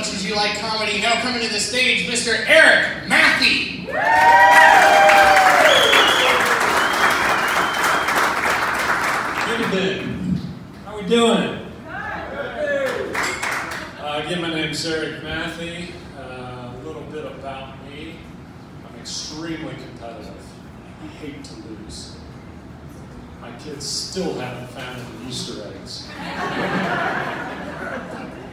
much as you like comedy, now coming to the stage, Mr. Eric Mathe. Good. How we doing? Uh, again, my name's Eric Mathe. Uh, a little bit about me. I'm extremely competitive. I hate to lose. My kids still haven't found the Easter eggs.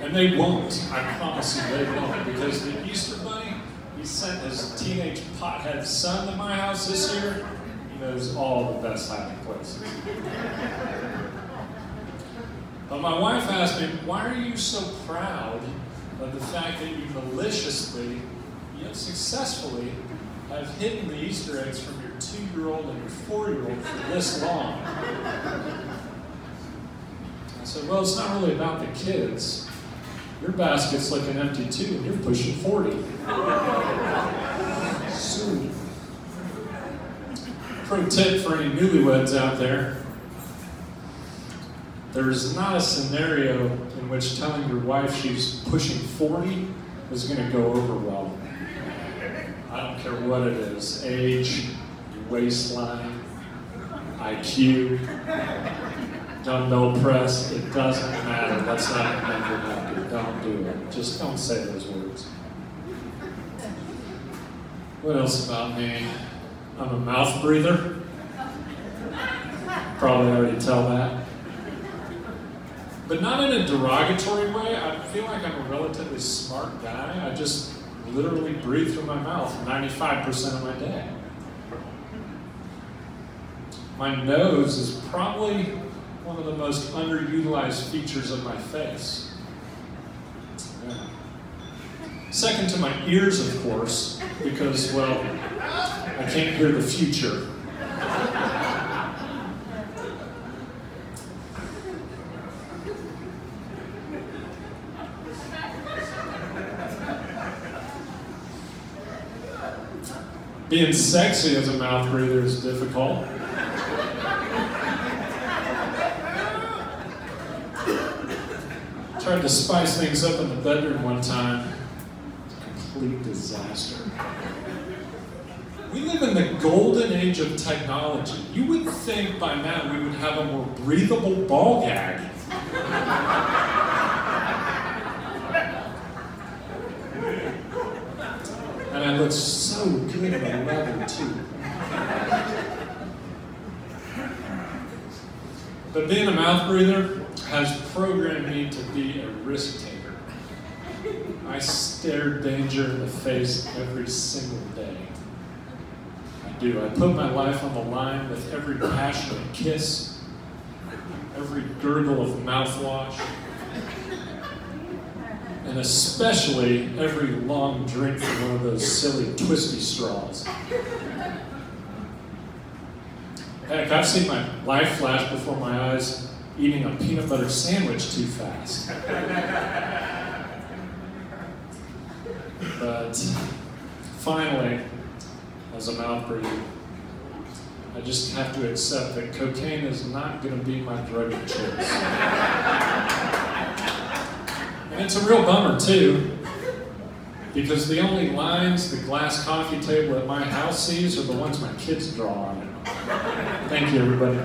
And they won't. I promise you they won't. Because the Easter Bunny, he sent his teenage pothead son to my house this year. He knows all the best hiding places. But my wife asked me, why are you so proud of the fact that you maliciously, yet successfully, have hidden the Easter eggs from your two-year-old and your four-year-old for this long? I said, well, it's not really about the kids. Your basket's looking empty too, and you're pushing 40. So, pro tip for any newlyweds out there, there's not a scenario in which telling your wife she's pushing 40 is going to go over well. I don't care what it is age, waistline, IQ, dumbbell press, it doesn't matter. That's not her happy. Don't do it. Just don't say those words. What else about me? I'm a mouth breather. Probably already tell that but not in a derogatory way. I feel like I'm a relatively smart guy. I just literally breathe through my mouth 95% of my day. My nose is probably one of the most underutilized features of my face. Second to my ears, of course, because, well, I can't hear the future. Being sexy as a mouth breather is difficult. Tried to spice things up in the bedroom one time. Complete disaster. We live in the golden age of technology. You would think by now we would have a more breathable ball gag. And I look so good in leather, too. But being a mouth breather has programmed me to be a risk taker. I stare danger in the face every single day. I do. I put my life on the line with every passionate kiss, every gurgle of mouthwash, and especially every long drink from one of those silly twisty straws. Heck, I've seen my life flash before my eyes eating a peanut butter sandwich too fast. but finally, as a mouth breather, I just have to accept that cocaine is not going to be my drug of choice. And it's a real bummer, too, because the only lines the glass coffee table at my house sees are the ones my kids draw on it. Thank you, everybody.